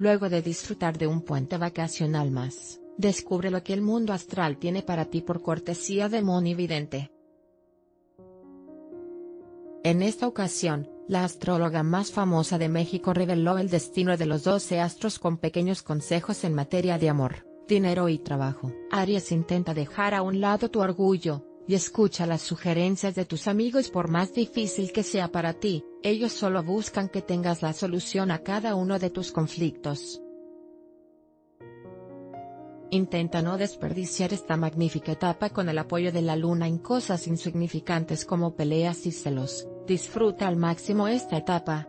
Luego de disfrutar de un puente vacacional más, descubre lo que el mundo astral tiene para ti por cortesía de Moni Vidente. En esta ocasión, la astróloga más famosa de México reveló el destino de los 12 astros con pequeños consejos en materia de amor, dinero y trabajo. Aries intenta dejar a un lado tu orgullo, y escucha las sugerencias de tus amigos por más difícil que sea para ti, ellos solo buscan que tengas la solución a cada uno de tus conflictos. Intenta no desperdiciar esta magnífica etapa con el apoyo de la luna en cosas insignificantes como peleas y celos, disfruta al máximo esta etapa.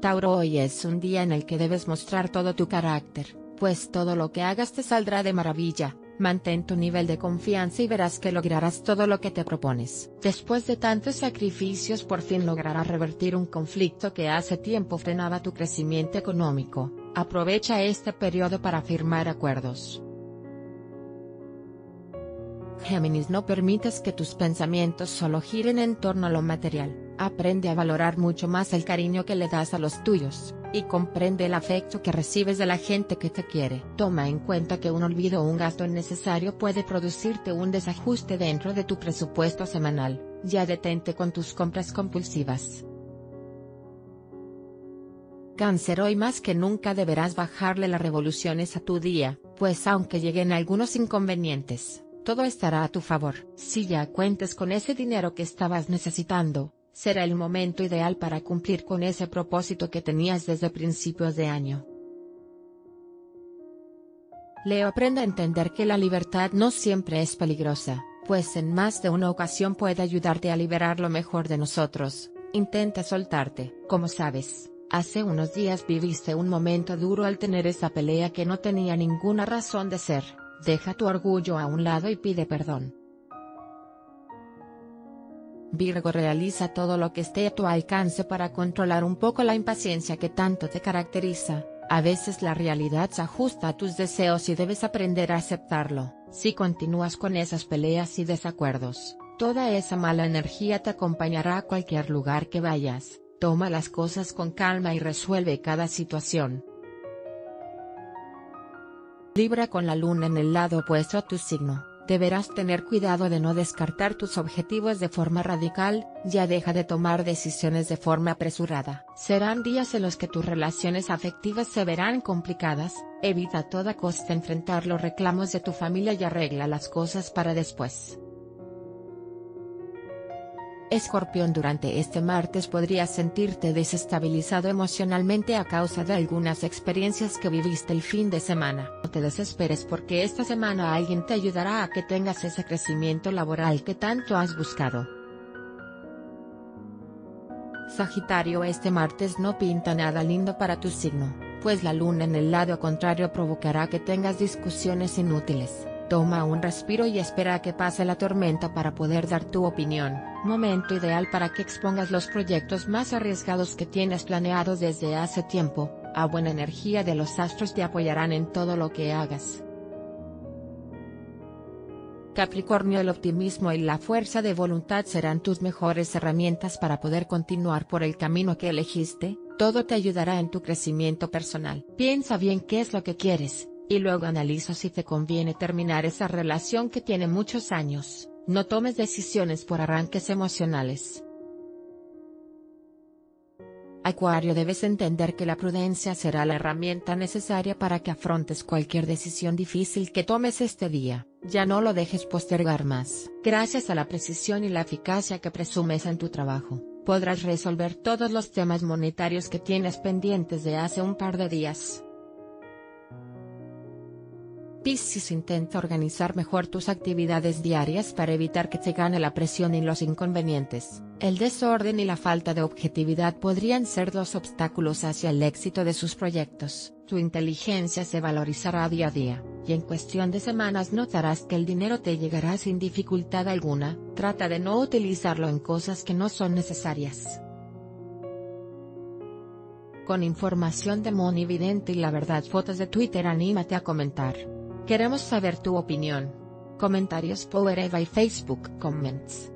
Tauro hoy es un día en el que debes mostrar todo tu carácter, pues todo lo que hagas te saldrá de maravilla, Mantén tu nivel de confianza y verás que lograrás todo lo que te propones. Después de tantos sacrificios por fin lograrás revertir un conflicto que hace tiempo frenaba tu crecimiento económico. Aprovecha este periodo para firmar acuerdos. Géminis no permitas que tus pensamientos solo giren en torno a lo material, aprende a valorar mucho más el cariño que le das a los tuyos y comprende el afecto que recibes de la gente que te quiere. Toma en cuenta que un olvido o un gasto innecesario puede producirte un desajuste dentro de tu presupuesto semanal, ya detente con tus compras compulsivas. Cáncer hoy más que nunca deberás bajarle las revoluciones a tu día, pues aunque lleguen algunos inconvenientes, todo estará a tu favor. Si ya cuentes con ese dinero que estabas necesitando, será el momento ideal para cumplir con ese propósito que tenías desde principios de año. Leo aprende a entender que la libertad no siempre es peligrosa, pues en más de una ocasión puede ayudarte a liberar lo mejor de nosotros, intenta soltarte. Como sabes, hace unos días viviste un momento duro al tener esa pelea que no tenía ninguna razón de ser, deja tu orgullo a un lado y pide perdón. Virgo realiza todo lo que esté a tu alcance para controlar un poco la impaciencia que tanto te caracteriza, a veces la realidad se ajusta a tus deseos y debes aprender a aceptarlo, si continúas con esas peleas y desacuerdos, toda esa mala energía te acompañará a cualquier lugar que vayas, toma las cosas con calma y resuelve cada situación. Libra con la luna en el lado opuesto a tu signo. Deberás tener cuidado de no descartar tus objetivos de forma radical, ya deja de tomar decisiones de forma apresurada. Serán días en los que tus relaciones afectivas se verán complicadas, evita a toda costa enfrentar los reclamos de tu familia y arregla las cosas para después. Escorpión durante este martes podrías sentirte desestabilizado emocionalmente a causa de algunas experiencias que viviste el fin de semana. No te desesperes porque esta semana alguien te ayudará a que tengas ese crecimiento laboral que tanto has buscado. Sagitario este martes no pinta nada lindo para tu signo, pues la luna en el lado contrario provocará que tengas discusiones inútiles. Toma un respiro y espera a que pase la tormenta para poder dar tu opinión, momento ideal para que expongas los proyectos más arriesgados que tienes planeados desde hace tiempo, a buena energía de los astros te apoyarán en todo lo que hagas. Capricornio el optimismo y la fuerza de voluntad serán tus mejores herramientas para poder continuar por el camino que elegiste, todo te ayudará en tu crecimiento personal. Piensa bien qué es lo que quieres, y luego analiza si te conviene terminar esa relación que tiene muchos años, no tomes decisiones por arranques emocionales. Acuario debes entender que la prudencia será la herramienta necesaria para que afrontes cualquier decisión difícil que tomes este día, ya no lo dejes postergar más. Gracias a la precisión y la eficacia que presumes en tu trabajo, podrás resolver todos los temas monetarios que tienes pendientes de hace un par de días. Piscis intenta organizar mejor tus actividades diarias para evitar que te gane la presión y los inconvenientes. El desorden y la falta de objetividad podrían ser dos obstáculos hacia el éxito de sus proyectos. Tu inteligencia se valorizará día a día, y en cuestión de semanas notarás que el dinero te llegará sin dificultad alguna, trata de no utilizarlo en cosas que no son necesarias. Con información de Moni Vidente y la verdad fotos de Twitter anímate a comentar. Queremos saber tu opinión. Comentarios por Eva y Facebook Comments.